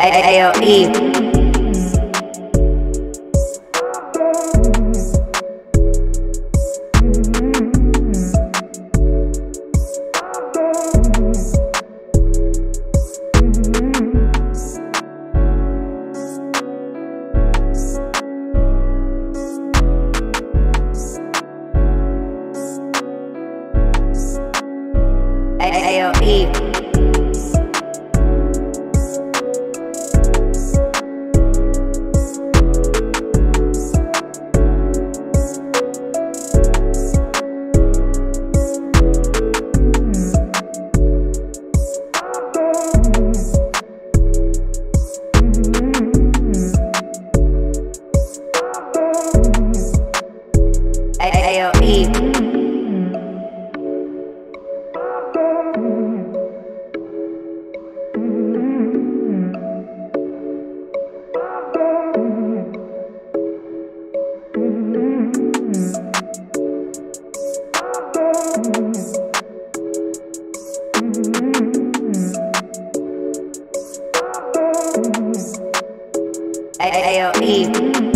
AOE. AOE.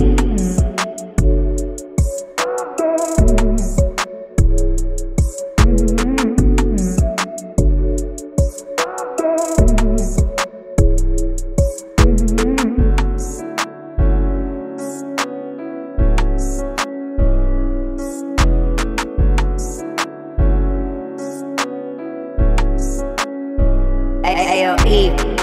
AOE.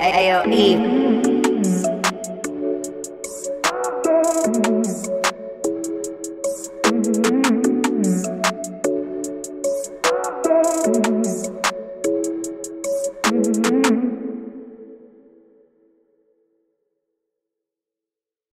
AOE. AOE.